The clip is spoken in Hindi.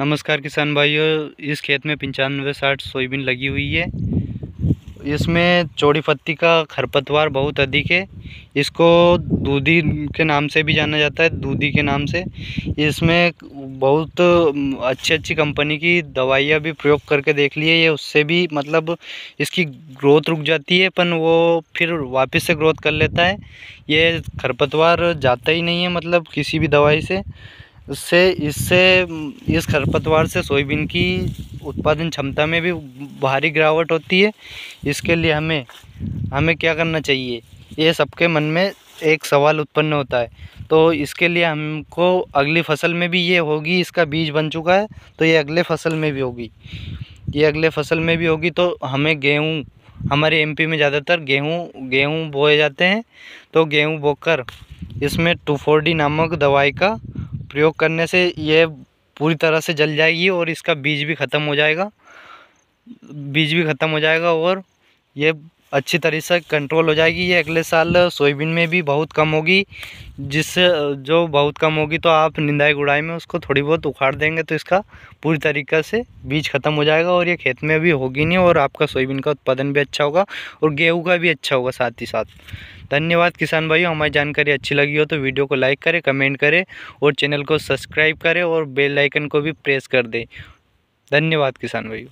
नमस्कार किसान भाइयों, इस खेत में पंचानवे साठ सोयाबीन लगी हुई है। इसमें चौड़ी पत्ती का खरपतवार बहुत अधिक है। इसको दूधी के नाम से भी जाना जाता है, दूधी के नाम से। इसमें बहुत अच्छी अच्छी कंपनी की दवाइयाँ भी प्रयोग करके देख लिए ये उससे भी मतलब इसकी ग्रोथ रुक जाती है, पर वो फिर वापस से ग्रोथ कर लेता है। ये खरपतवार जाता ही नहीं है मतलब किसी भी दवाई से। उससे, इससे, इस खरपतवार से सोयाबीन की उत्पादन क्षमता में भी भारी गिरावट होती है। इसके लिए हमें हमें क्या करना चाहिए? ये सबके मन में एक सवाल उत्पन्न होता है। तो इसके लिए हमको अगली फ़सल में भी ये होगी, इसका बीज बन चुका है तो ये अगले फ़सल में भी होगी। ये अगले फ़सल में भी होगी तो हमें गेहूँ, हमारे एमपी में ज़्यादातर गेहूँ गेहूँ बोए जाते हैं। तो गेहूँ बोकर इसमें टू फोर डी नामक दवाई का प्रयोग करने से ये पूरी तरह से जल जाएगी और इसका बीज भी ख़त्म हो जाएगा। बीज भी ख़त्म हो जाएगा और ये अच्छी तरह से कंट्रोल हो जाएगी। ये अगले साल सोयाबीन में भी बहुत कम होगी। जिससे जो बहुत कम होगी तो आप निंदाई गुड़ाई में उसको थोड़ी बहुत उखाड़ देंगे तो इसका पूरी तरीक़े से बीज ख़त्म हो जाएगा और ये खेत में भी होगी नहीं और आपका सोयाबीन का उत्पादन भी अच्छा होगा और गेहूँ का भी अच्छा होगा साथ ही साथ। धन्यवाद किसान भाइयों, हमारी जानकारी अच्छी लगी हो तो वीडियो को लाइक करें कमेंट करें और चैनल को सब्सक्राइब करें और बेल आइकन को भी प्रेस कर दें। धन्यवाद किसान भाइयों।